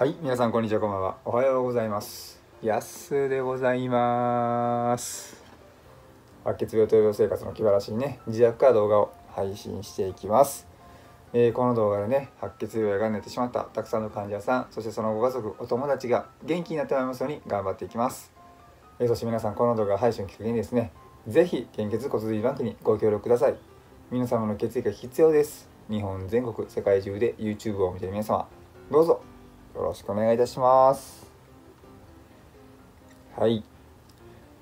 はい皆さんこんにちはこんばんは。おはようございます。やすでございます。白血病と病生活の気晴らしにね自宅から動画を配信していきます、えーこの動画でね白血病やがんになってしまったたくさんの患者さんそしてそのご家族お友達が元気になってもらいますように頑張っていきます、えーそして皆さんこの動画配信をきっかけにですねぜひ献血骨髄バンクにご協力ください。皆様の血液が必要です。日本全国世界中で YouTube を見ている皆様どうぞ。よろしくお願いいたします。はい、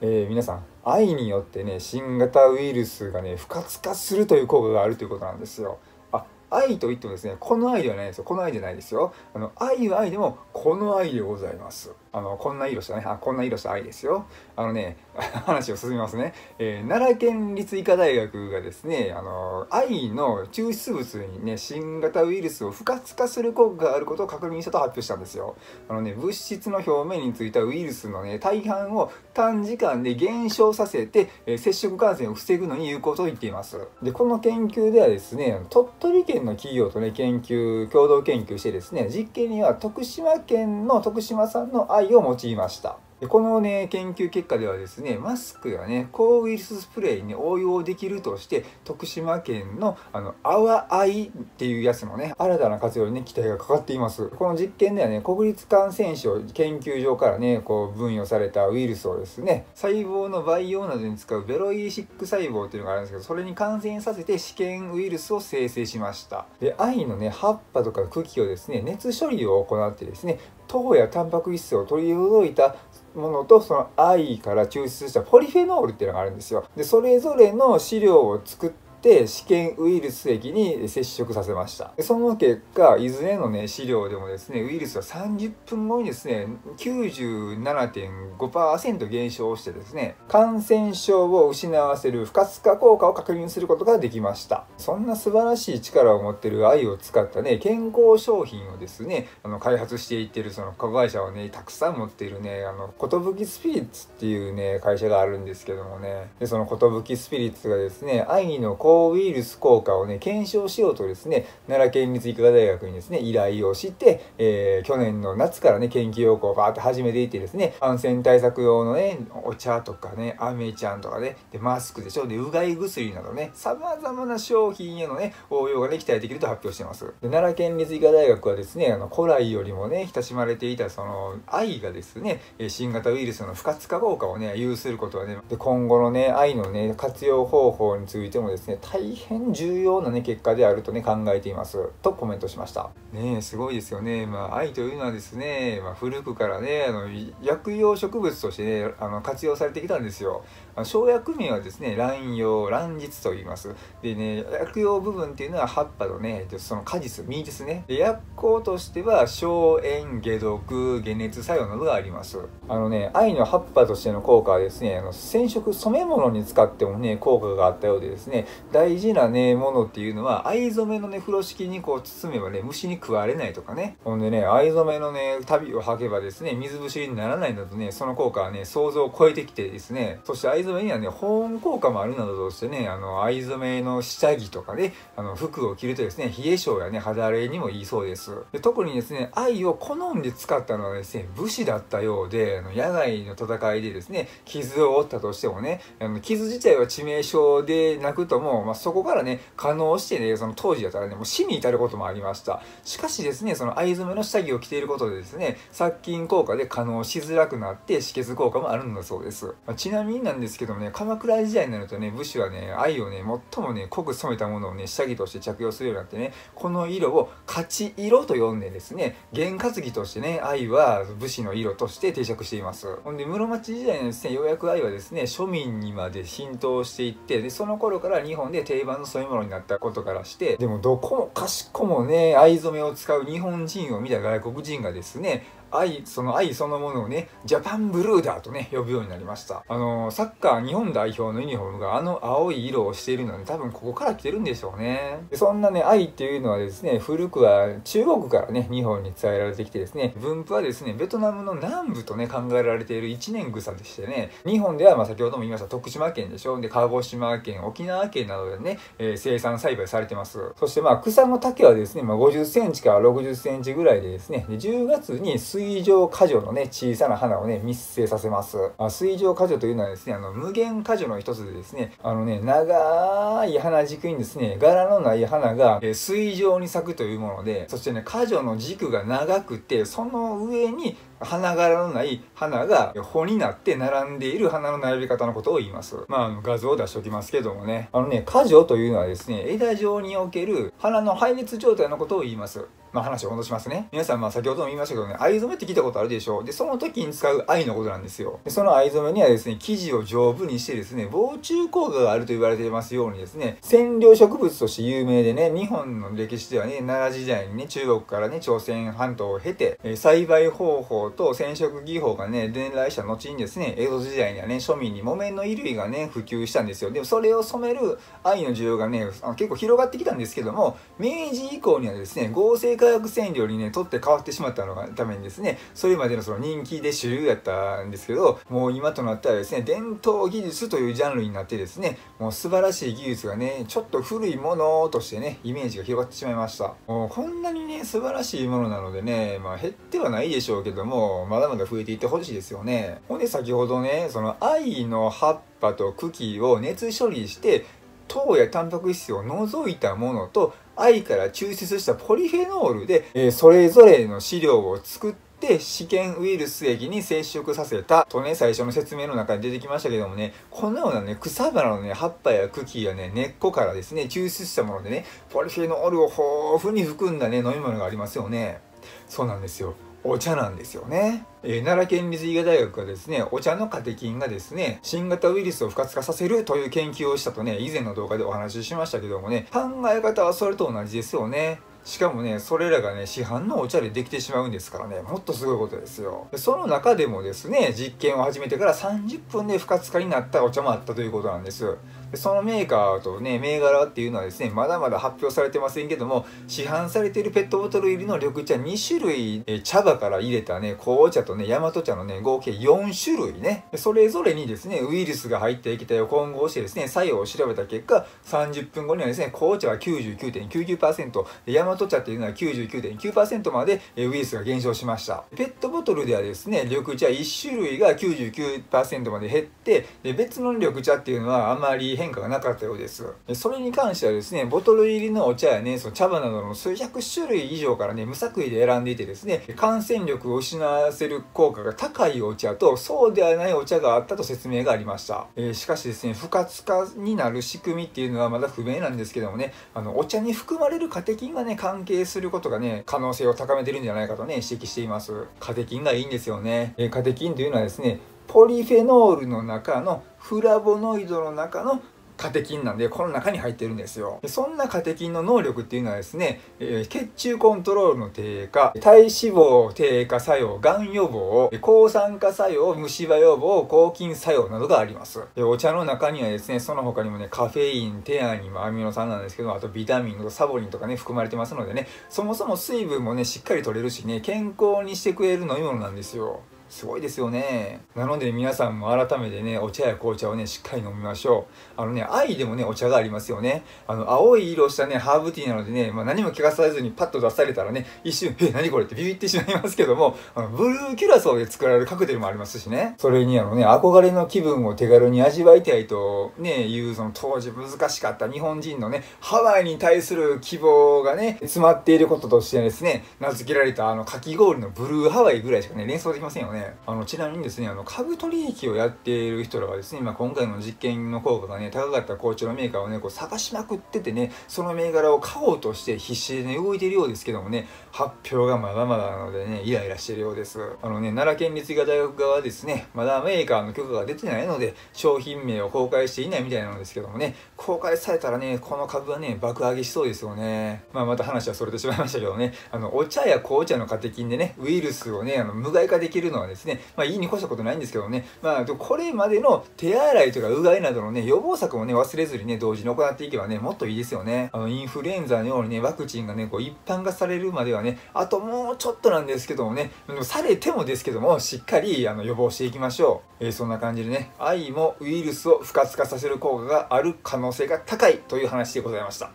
えー皆さん愛によってね新型ウイルスがね不活化するという効果があるということなんですよ。あ愛といってもですねこの愛ではないですよ。この愛じゃないですよ。あの愛は愛でもこの愛でございます。あのこんな色したね。あこんな色した愛ですよ。あのね 話を進めますね、えー奈良県立医科大学がですねあの愛の抽出物にね新型ウイルスを不活化する効果があることを確認したと発表したんですよ。あのね物質の表面についたウイルスのね大半を短時間で減少させて、えー接触感染を防ぐのに有効と言っています。でこの研究ではですね鳥取県の企業とね研究共同研究してですね実験には徳島県の徳島産の愛を用いました。このね研究結果ではですねマスクやね抗ウイルススプレーに応用できるとして徳島県のあの淡愛っていうやつのね新たな活用にね期待がかかっています。この実験ではね国立感染症研究所からねこう分与されたウイルスをですね細胞の培養などに使うベロイシック細胞っていうのがあるんですけどそれに感染させて試験ウイルスを生成しました。で愛のね葉っぱとか茎をですね熱処理を行ってですね糖やタンパク質を取り除いたものとその愛から抽出したポリフェノールっていうのがあるんですよ。でそれぞれの飼料を作って試験ウイルス液に接触させました。でその結果いずれのね飼料でもですねウイルスは30分後にですね97.5%減少してですね感染症を失わせる不活化効果を確認することができました。そんな素晴らしい力を持ってる愛を使ったね健康商品をですねあの開発していってるその子会社をねたくさん持っているねあの寿スピリッツっていうね会社があるんですけどもね。でその寿スピリッツがですね愛の抗ウイルス効果をね検証しようとですね奈良県立医科大学にですね依頼をして、えー去年の夏からね研究要項をバーって始めていてですね感染対策用のねお茶とかねアメちゃんとかねでマスクでしょでうがい薬などねさまざまな商品へのね応用がね期待できると発表してます。で奈良県立医科大学はですねあの古来よりもね親しまれていたその愛がですね新型ウイルスの不活化効果をね有することはねで今後のね愛のね活用方法についてもですね大変重要なね結果であるとね考えています。とコメントしました。ねすごいですよね。まあ愛というのはですね、まあ、古くからねあの薬用植物としてねあの活用されてきたんですよ。生薬名はですね卵葉卵実と言います。でね薬用部分っていうのは葉っぱとねその果実実ですね。で薬効としては消炎解毒解熱作用などがあります。あのね愛の葉っぱとしての効果はですねあの染色染め物に使ってもね効果があったようでですね大事なねものっていうのは藍染めのね風呂敷にこう包めばね虫に食われないとかね。ほんでね藍染めのね旅を履けばですね水ぶしにならないなどねその効果はね想像を超えてきてですねそして藍染めにはね保温効果もあるなどとしてねあの藍染めの下着とかねあの服を着るとですね冷え性やね肌荒れにもいいそうです。で特にですね藍を好んで使ったのはですね武士だったようであの野外の戦いでですね傷を負ったとしてもねあの傷自体は致命傷でなくとも、まあ、そこからね可能してねその当時だったらねもう死に至ることもありました。しかしですねその藍染めの下着を着ていることでですね殺菌効果で可能しづらくなって止血効果もあるんだそうです、まあちなみになんですですけどもね鎌倉時代になるとね武士はね藍をね最もね濃く染めたものをね下着として着用するようになってねこの色を勝ち色と呼んでですね験担ぎとしてね藍は武士の色として定着しています。ほんで室町時代にですねようやく藍はですね庶民にまで浸透していってでその頃から日本で定番の染め物になったことからしてでもどこもかしこもね藍染めを使う日本人を見た外国人がですね愛その愛そのものをねジャパンブルーだとね呼ぶようになりました。あのサッカー日本代表のユニフォームがあの青い色をしているので多分ここから来てるんでしょうね。そんなね愛っていうのはですね古くは中国からね日本に伝えられてきてですね分布はですねベトナムの南部とね考えられている一年草でしてね日本ではまあ先ほども言いました徳島県でしょで鹿児島県沖縄県などでね、えー、生産栽培されてます。そしてまあ草の丈はですね、まあ、50センチから60センチぐらいでですねで10月に水水上果樹のね小さな花をね密生させます。あ水上果樹というのはですねあの無限果樹の一つでですねあのね長い花軸にですね柄のない花が、えー、水上に咲くというものでそしてね果樹の軸が長くてその上に花柄のない花が穂になって並んでいる花の並び方のことを言います。まあ、あの画像を出しておきますけどもね。あのね、果樹というのはですね、枝状における花の配列状態のことを言います。まあ、話を戻しますね。皆さん、まあ、先ほども言いましたけどね、藍染めって聞いたことあるでしょう。で、その時に使う藍のことなんですよ。でその藍染めにはですね、生地を丈夫にしてですね、防虫効果があると言われていますようにですね、染料植物として有名でね、日本の歴史ではね、奈良時代にね、中国からね、朝鮮半島を経て、え栽培方法と染色技法がね、伝来した後にですね、江戸時代にはね、庶民に木綿の衣類がね、普及したんですよ。でも、それを染める藍の需要がね、結構広がってきたんですけども、明治以降にはですね、合成化学染料にね取って変わってしまったのがためにですねそれまでのその人気で主流やったんですけどもう今となったらですね伝統技術というジャンルになってですねもう素晴らしい技術がねちょっと古いものとしてねイメージが広がってしまいましたもうこんなにね素晴らしいものなのでねまあ減ってはないでしょうけどもまだまだ増えていってほしいですよねほんで先ほどねその愛の葉っぱと茎を熱処理して糖やタンパク質を除いたものと愛から抽出したポリフェノールで、えー、それぞれの飼料を作って試験ウイルス液に接触させたとね、最初の説明の中に出てきましたけどもね、このようなね、草花のね、葉っぱや茎やね、根っこからですね、抽出したものでね、ポリフェノールを豊富に含んだね、飲み物がありますよね。そうなんですよ。お茶なんですよね。えー、奈良県立医科大学がですね、お茶のカテキンがですね、新型ウイルスを不活化させるという研究をしたとね、以前の動画でお話ししましたけどもね、考え方はそれと同じですよね。しかもね、それらがね、市販のお茶でできてしまうんですからね、もっとすごいことですよ。その中でもですね、実験を始めてから30分で不活化になったお茶もあったということなんです。そのメーカーとね銘柄っていうのはですねまだまだ発表されてませんけども市販されているペットボトル入りの緑茶2種類え茶葉から入れたね紅茶とね大和茶のね合計4種類ね。それぞれにですねウイルスが入った液体を混合してですね作用を調べた結果30分後にはですね紅茶は99.99%大和茶っていうのは99.9%までウイルスが減少しました。ペットボトルではですね緑茶1種類が99%まで減ってで別の緑茶っていうのはあまり変化がなかったようです。それに関してはですね、ボトル入りのお茶やね、その茶葉などの数百種類以上からね、無作為で選んでいてですね、感染力を失わせる効果が高いお茶と、そうではないお茶があったと説明がありました。えー、しかしですね、不活化になる仕組みっていうのはまだ不明なんですけどもね、あの、お茶に含まれるカテキンがね、関係することがね、可能性を高めてるんじゃないかとね、指摘しています。カテキンがいいんですよね。えー、カテキンというのはですね、ポリフェノールの中のフラボノイドの中のカテキンなんでこの中に入ってるんですよ。そんなカテキンの能力っていうのはですね、えー、血中コントロールの低下体脂肪低下作用がん予防抗酸化作用虫歯予防抗菌作用などがあります。でお茶の中にはですねその他にもねカフェインテアニンアミノ酸なんですけどあとビタミンとかサボリンとかね含まれてますのでねそもそも水分もねしっかり取れるしね健康にしてくれる飲み物なんですよ。すごいですよね。なので皆さんも改めてね、お茶や紅茶をね、しっかり飲みましょう。あのね、愛でもね、お茶がありますよね。あの、青い色したね、ハーブティーなのでね、まあ、何も聞かされずにパッと出されたらね、一瞬、え、何これ？ってビビってしまいますけども、あの、ブルーキュラソーで作られるカクテルもありますしね。それにあのね、憧れの気分を手軽に味わいたいとね、いうその当時難しかった日本人のね、ハワイに対する希望がね、詰まっていることとしてですね、名付けられたあの、かき氷のブルーハワイぐらいしかね、連想できませんよね。ねあのちなみにですねあの株取引をやっている人らはですね、まあ、今回の実験の効果がね高かった好調のメーカーをねこう探しまくっててねその銘柄を買おうとして必死でね動いているようですけどもね発表がまだまだなのでねイライラしているようです。あのね奈良県立医科大学側はですねまだメーカーの許可が出てないので商品名を公開していないみたいなんですけどもね公開されたらねこの株はね爆上げしそうですよね。まあまた話はそれてしまいましたけどねあのお茶や紅茶のカテキンでねウイルスをねあの無害化できるのはねですね。まあいいに越したことないんですけどね。まあこれまでの手洗いとかうがいなどのね予防策もね忘れずにね同時に行っていけばねもっといいですよね。あのインフルエンザのようにねワクチンがねこう一般化されるまではねあともうちょっとなんですけどもねされてもですけどもしっかりあの予防していきましょう、えー、そんな感じでね愛もウイルスを不活化させる効果がある可能性が高いという話でございました。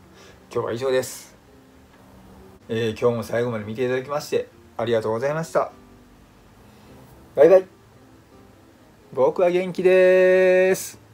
今日は以上です、えー、今日も最後まで見ていただきましてありがとうございました。バイバイ。僕は元気です。